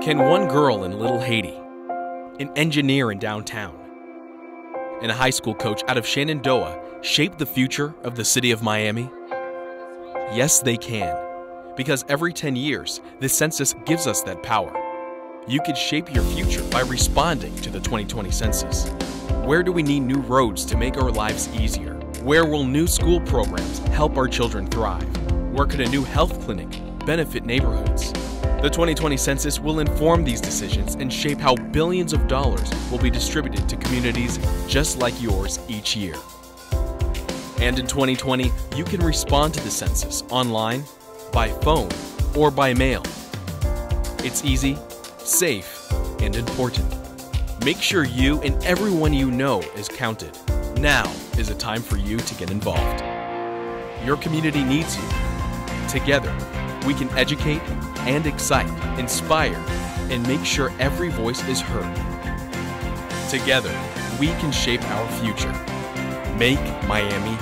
Can one girl in Little Haiti, an engineer in downtown, and a high school coach out of Shenandoah shape the future of the city of Miami? Yes, they can. Because every 10 years, the census gives us that power. You could shape your future by responding to the 2020 census. Where do we need new roads to make our lives easier? Where will new school programs help our children thrive? Where could a new health clinic benefit neighborhoods? The 2020 census will inform these decisions and shape how billions of dollars will be distributed to communities just like yours each year. And in 2020, you can respond to the census online, by phone, or by mail. It's easy, safe, and important. Make sure you and everyone you know is counted. Now is a time for you to get involved. Your community needs you. Together, we can educate and excite, inspire, and make sure every voice is heard. Together, we can shape our future. Make Miami